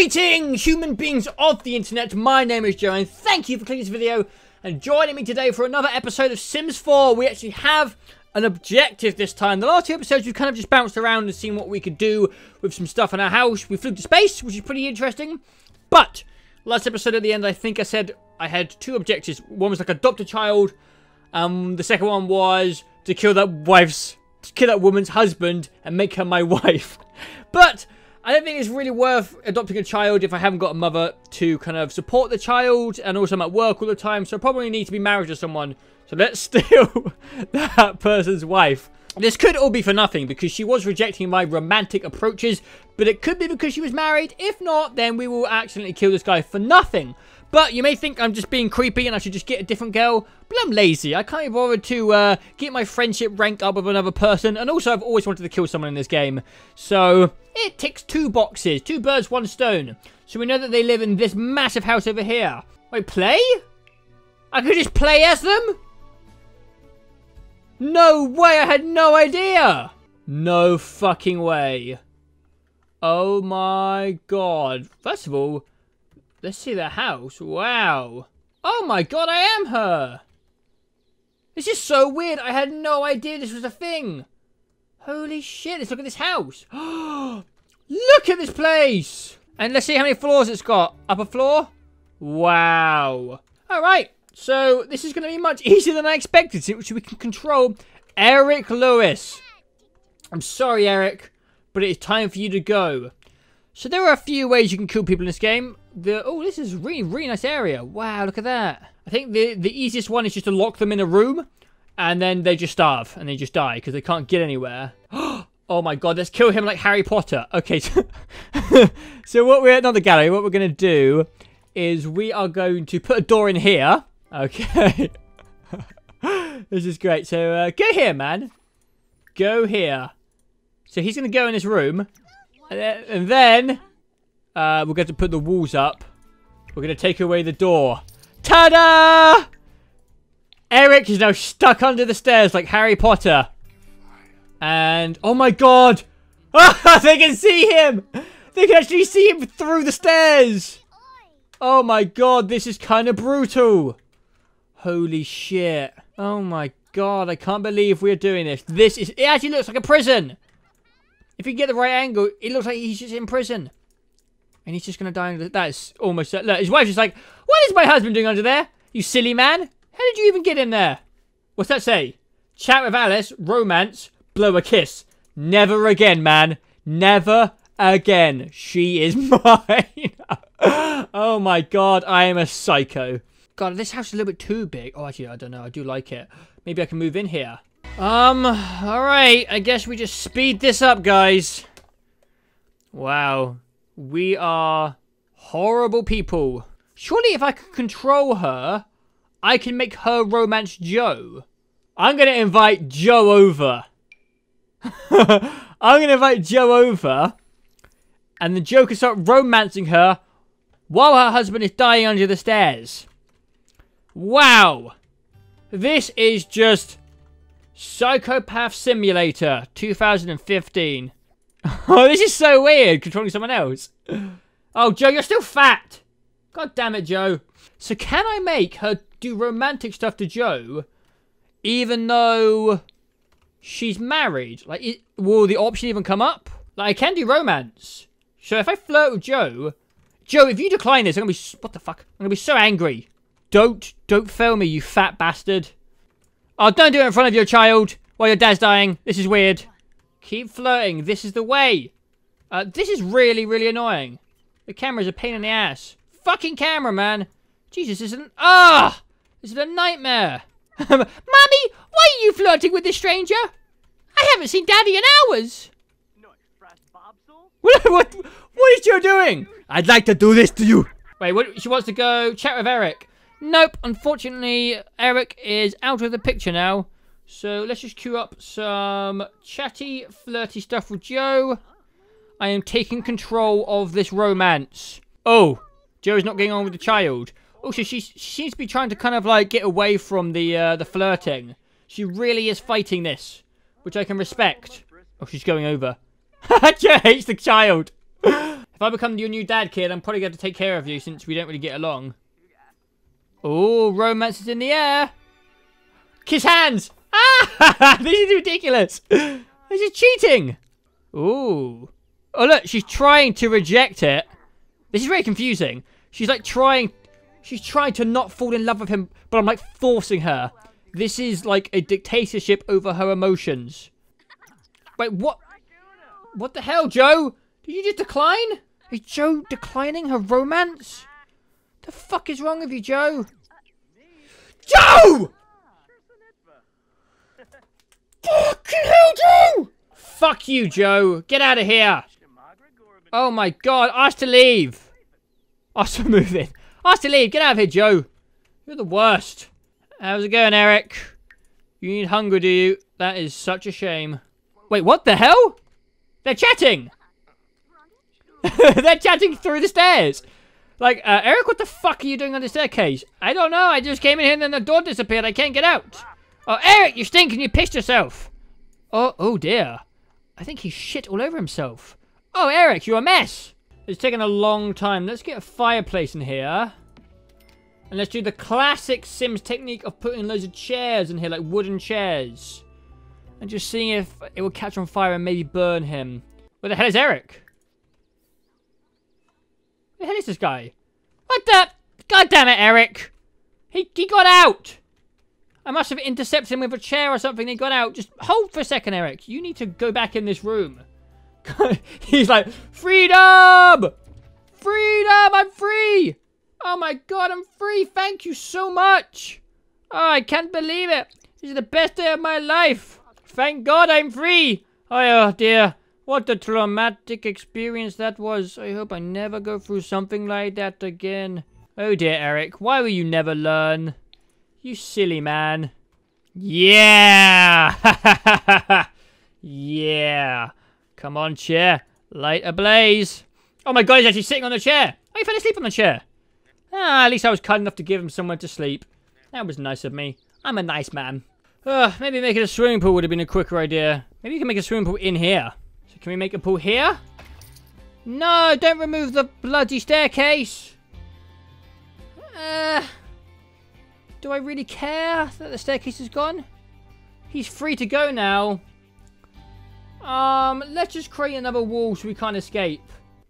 Greetings, human beings of the internet. My name is Joe, and thank you for clicking this video and joining me today for another episode of Sims 4. We actually have an objective this time. The last two episodes, we've kind of just bounced around and seen what we could do with some stuff in our house. We flew to space, which is pretty interesting. But, last episode at the end, I think I said I had two objectives. One was like adopt a child. Um, the second one was to kill that wife's, to kill that woman's husband and make her my wife. But I don't think it's really worth adopting a child if I haven't got a mother to kind of support the child and also I'm at work all the time so I probably need to be married to someone. So let's steal that person's wife. This could all be for nothing because she was rejecting my romantic approaches but it could be because she was married. If not then we will accidentally kill this guy for nothing but you may think I'm just being creepy and I should just get a different girl. But I'm lazy. I can't be bothered to uh, get my friendship rank up with another person. And also, I've always wanted to kill someone in this game. So, it ticks two boxes. Two birds, one stone. So we know that they live in this massive house over here. Wait, play? I could just play as them? No way, I had no idea. No fucking way. Oh my god. First of all, Let's see the house. Wow. Oh my god, I am her. This is so weird. I had no idea this was a thing. Holy shit, let's look at this house. look at this place. And let's see how many floors it's got. Upper floor? Wow. All right. So this is going to be much easier than I expected. which we can control Eric Lewis. I'm sorry, Eric, but it's time for you to go. So there are a few ways you can kill people in this game. The Oh, this is really, really nice area. Wow, look at that. I think the, the easiest one is just to lock them in a room. And then they just starve. And they just die because they can't get anywhere. oh my god, let's kill him like Harry Potter. Okay, so, so what we're... Not the gallery. What we're going to do is we are going to put a door in here. Okay. this is great. So uh, go here, man. Go here. So he's going to go in his room. And then, uh, we're going to put the walls up. We're going to take away the door. Ta-da! Eric is now stuck under the stairs like Harry Potter. And, oh my god! they can see him! They can actually see him through the stairs! Oh my god, this is kind of brutal. Holy shit. Oh my god, I can't believe we're doing this. This is, it actually looks like a prison. If you get the right angle, it looks like he's just in prison. And he's just going to die. That's almost... Look, his wife's just like, What is my husband doing under there? You silly man. How did you even get in there? What's that say? Chat with Alice, romance, blow a kiss. Never again, man. Never again. She is mine. oh my god, I am a psycho. God, this house is a little bit too big. Oh, actually, I don't know. I do like it. Maybe I can move in here. Um, alright. I guess we just speed this up, guys. Wow. We are horrible people. Surely if I could control her, I can make her romance Joe. I'm going to invite Joe over. I'm going to invite Joe over. And the can start romancing her while her husband is dying under the stairs. Wow. This is just Psychopath Simulator 2015. oh, this is so weird, controlling someone else. Oh, Joe, you're still fat. God damn it, Joe. So can I make her do romantic stuff to Joe, even though she's married? Like, it, will the option even come up? Like, I can do romance. So if I flirt with Joe, Joe, if you decline this, I'm gonna be, what the fuck? I'm gonna be so angry. Don't, don't fail me, you fat bastard. Oh, don't do it in front of your child while your dad's dying. This is weird. Keep flirting. This is the way. Uh, this is really, really annoying. The camera's a pain in the ass. Fucking camera, man. Jesus, this is an... Ah! This is a nightmare. Mummy, why are you flirting with this stranger? I haven't seen Daddy in hours. What, what, what is Joe doing? I'd like to do this to you. Wait, what, she wants to go chat with Eric. Nope, unfortunately, Eric is out of the picture now. So let's just queue up some chatty, flirty stuff with Joe. I am taking control of this romance. Oh, Joe's not getting on with the child. Also, she, seems to be trying to kind of like get away from the uh, the flirting. She really is fighting this, which I can respect. Oh, she's going over. Joe hates the child. If I become your new dad, kid, I'm probably going to take care of you since we don't really get along. Oh, romance is in the air. Kiss hands. Ah, this is ridiculous. This is cheating. Ooh. Oh, look, she's trying to reject it. This is very confusing. She's like trying, she's trying to not fall in love with him, but I'm like forcing her. This is like a dictatorship over her emotions. Wait, what? What the hell, Joe? Did you just decline? Is Joe declining her romance? The fuck is wrong with you, Joe? Joe! Fucking hell, Joe! Fuck you, Joe. Get out of here. Oh my god, ask to leave. Ask to move in. Ask to leave. Get out of here, Joe. You're the worst. How's it going, Eric? You need hunger, do you? That is such a shame. Wait, what the hell? They're chatting! They're chatting through the stairs! Like, uh, Eric, what the fuck are you doing on the staircase? I don't know, I just came in here and then the door disappeared, I can't get out. Oh, Eric, you stink and you pissed yourself. Oh, oh dear. I think he shit all over himself. Oh, Eric, you're a mess. It's taken a long time. Let's get a fireplace in here. And let's do the classic Sims technique of putting loads of chairs in here, like wooden chairs. And just seeing if it will catch on fire and maybe burn him. Where the hell is Eric? Where the hell is this guy? What the? God damn it, Eric! He, he got out! I must have intercepted him with a chair or something. He got out. Just hold for a second, Eric. You need to go back in this room. He's like, freedom! Freedom! I'm free! Oh my god, I'm free! Thank you so much! Oh, I can't believe it! This is the best day of my life! Thank god I'm free! Oh dear, what a traumatic experience that was. I hope I never go through something like that again. Oh dear, Eric, why will you never learn? You silly man. Yeah! yeah! Come on, chair. Light a blaze. Oh my god, he's actually sitting on the chair. Oh, he fell asleep on the chair. Ah, at least I was kind enough to give him somewhere to sleep. That was nice of me. I'm a nice man. Uh, maybe making a swimming pool would have been a quicker idea. Maybe you can make a swimming pool in here. Can we make a pool here? No, don't remove the bloody staircase. Uh, do I really care that the staircase is gone? He's free to go now. Um, let's just create another wall so we can't escape.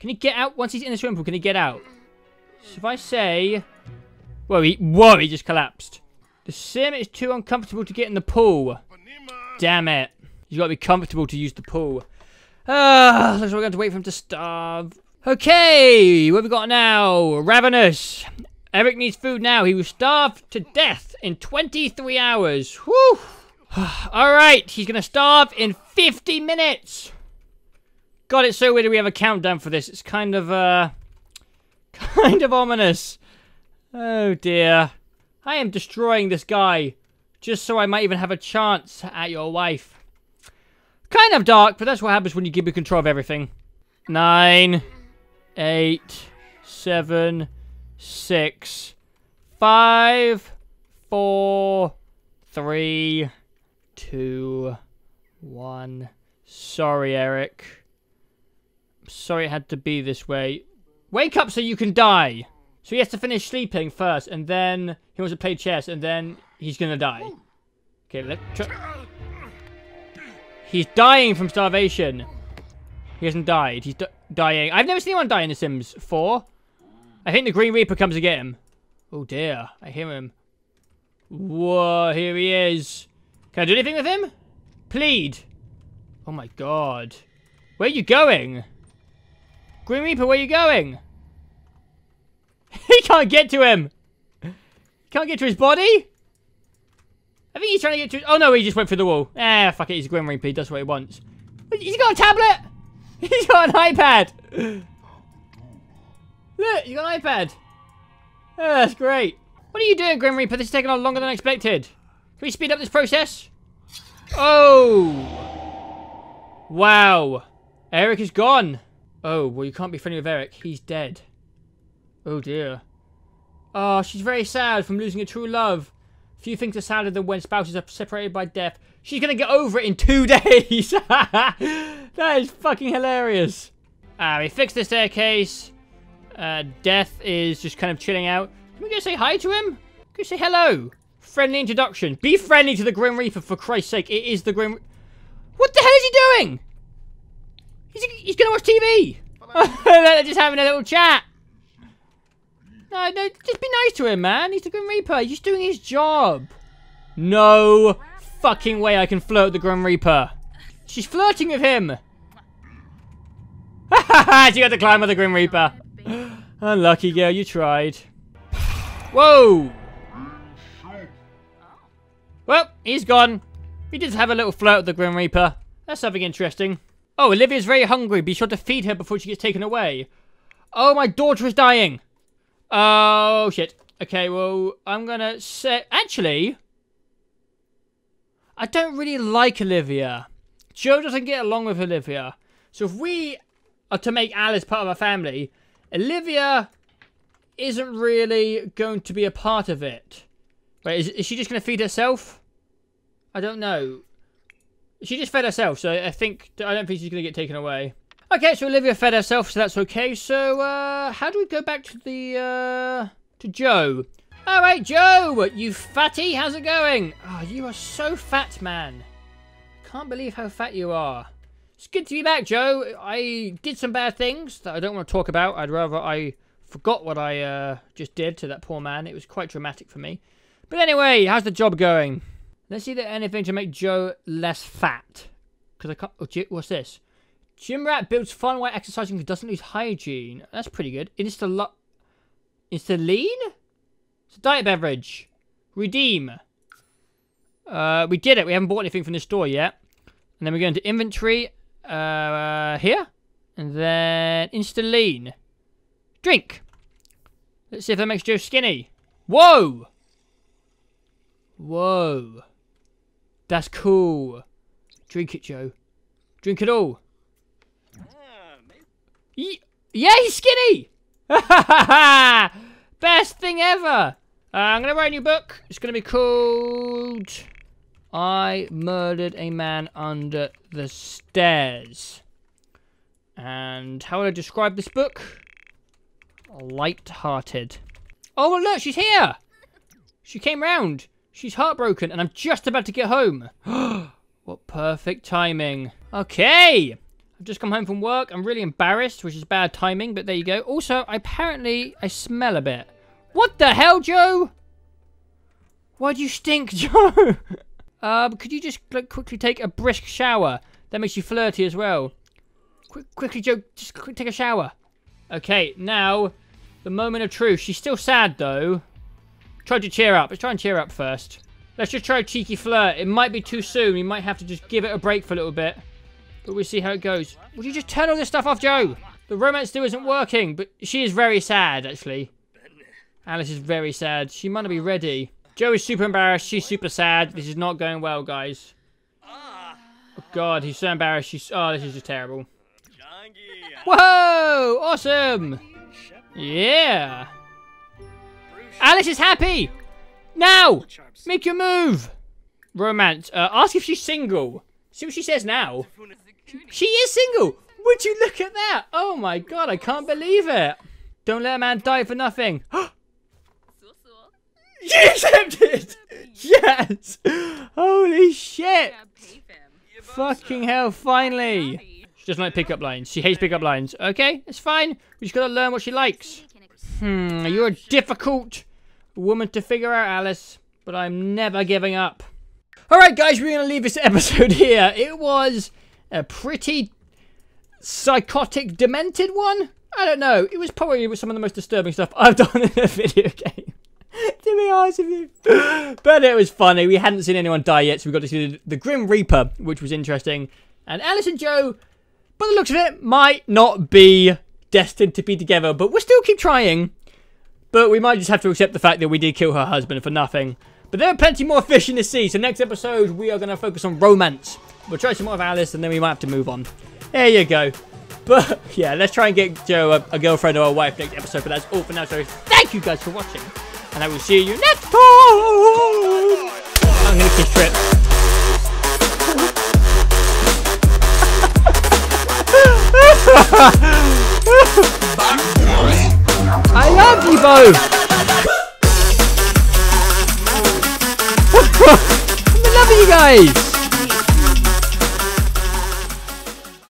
Can he get out? Once he's in the swimming pool, can he get out? So if I say... Whoa, he, whoa, he just collapsed. The sim is too uncomfortable to get in the pool. Damn it. You've got to be comfortable to use the pool. Ah, looks like we're going to wait for him to starve. Okay, what have we got now? Ravenous. Eric needs food now. He was starved to death in 23 hours. Whew. Alright, he's going to starve in 50 minutes. God, it's so weird we have a countdown for this. It's kind of, uh... Kind of ominous. Oh dear. I am destroying this guy. Just so I might even have a chance at your wife. Kind of dark, but that's what happens when you give me control of everything. Nine. Eight. Seven. Six. Five. Four. Three. Two. One. Sorry, Eric. sorry it had to be this way. Wake up so you can die. So he has to finish sleeping first, and then he wants to play chess, and then he's gonna die. Okay, let He's dying from starvation. He hasn't died. He's dying. I've never seen anyone die in The Sims 4. I think the Grim Reaper comes to get him. Oh dear, I hear him. Whoa, here he is. Can I do anything with him? Plead. Oh my god. Where are you going? Grim Reaper, where are you going? he can't get to him. Can't get to his body? I think he's trying to get to... Oh, no, he just went through the wall. Ah, fuck it. He's a Grim Reaper. He does what he wants. He's got a tablet. He's got an iPad. Look, he's got an iPad. Oh, that's great. What are you doing, Grim Reaper? This is taking on longer than I expected. Can we speed up this process? Oh. Wow. Eric is gone. Oh, well, you can't be friendly with Eric. He's dead. Oh, dear. Oh, she's very sad from losing a true love. Few things are sadder than when spouses are separated by death. She's gonna get over it in two days. that is fucking hilarious. Ah, we fixed the staircase. Uh, Death is just kind of chilling out. Can we go say hi to him? Can we say hello? Friendly introduction. Be friendly to the Grim Reaper, for Christ's sake. It is the Grim... What the hell is he doing? He's, he's gonna watch TV. They're just having a little chat. No, no, just be nice to him, man. He's the Grim Reaper. He's just doing his job. No fucking way I can flirt with the Grim Reaper. She's flirting with him. she got to climb with the Grim Reaper. Unlucky girl, you tried. Whoa! Well, he's gone. We did have a little flirt with the Grim Reaper. That's something interesting. Oh, Olivia's very hungry. Be sure to feed her before she gets taken away. Oh, my daughter is dying. Oh, shit. Okay, well, I'm gonna say... Actually... I don't really like Olivia. Joe doesn't get along with Olivia. So if we are to make Alice part of our family, Olivia isn't really going to be a part of it. Wait, is, is she just going to feed herself? I don't know. She just fed herself, so I think... I don't think she's going to get taken away. Okay, so Olivia fed herself, so that's okay. So, uh, how do we go back to the, uh, to Joe? All right, Joe, you fatty, how's it going? Oh, you are so fat, man. Can't believe how fat you are. It's good to be back, Joe. I did some bad things that I don't want to talk about. I'd rather I forgot what I uh, just did to that poor man. It was quite dramatic for me. But anyway, how's the job going? Let's see if anything to make Joe less fat. Because I can't... Oh, what's this? Gym rat builds fun while exercising and doesn't lose hygiene. That's pretty good. Insta... Insta lean? It's a diet beverage. Redeem. Uh, we did it. We haven't bought anything from the store yet. And then we go into inventory. Uh, here. And then Insta-lean. Drink. Let's see if that makes Joe skinny. Whoa! Whoa. That's cool. Drink it, Joe. Drink it all. He's skinny! Best thing ever! Uh, I'm going to write a new book. It's going to be called... I Murdered a Man Under the Stairs. And how would I describe this book? Light-hearted. Oh, look, she's here! She came round. She's heartbroken, and I'm just about to get home. what perfect timing. Okay! I've just come home from work. I'm really embarrassed, which is bad timing, but there you go. Also, apparently, I smell a bit. What the hell, Joe? Why do you stink, Joe? um, could you just like, quickly take a brisk shower? That makes you flirty as well. Quick, quickly, Joe, just quick, take a shower. Okay, now, the moment of truth. She's still sad, though. Try to cheer up. Let's try and cheer up first. Let's just try a cheeky flirt. It might be too soon. We might have to just give it a break for a little bit. But we'll see how it goes. Would you just turn all this stuff off, Joe? The romance still isn't working, but she is very sad, actually. Alice is very sad. She might not be ready. Joe is super embarrassed. She's super sad. This is not going well, guys. Oh, God. He's so embarrassed. She's... Oh, this is just terrible. Whoa! Awesome! Yeah! Alice is happy! Now! Make your move! Romance. Uh, ask if she's single. See what she says now. She is single! Would you look at that? Oh my god, I can't believe it. Don't let a man die for nothing. She accepted! Yes! Holy shit! Fucking hell, finally! She doesn't like pickup lines. She hates pickup lines. Okay, it's fine. We just gotta learn what she likes. Hmm, you're a difficult woman to figure out, Alice. But I'm never giving up. Alright, guys, we're gonna leave this episode here. It was a pretty psychotic, demented one? I don't know. It was probably some of the most disturbing stuff I've done in a video game. to be honest with you. But it was funny. We hadn't seen anyone die yet, so we got to see the, the Grim Reaper, which was interesting. And Alice and Joe, by the looks of it, might not be destined to be together, but we'll still keep trying. But we might just have to accept the fact that we did kill her husband for nothing. But there are plenty more fish in the sea, so next episode we are going to focus on romance. We'll try some more of Alice and then we might have to move on. There you go. But yeah, let's try and get Joe a, a girlfriend or a wife next episode. But that's all for now. So thank you guys for watching. And I will see you next time. I'm going to kiss Trip. I love you both. I'm in love with you guys.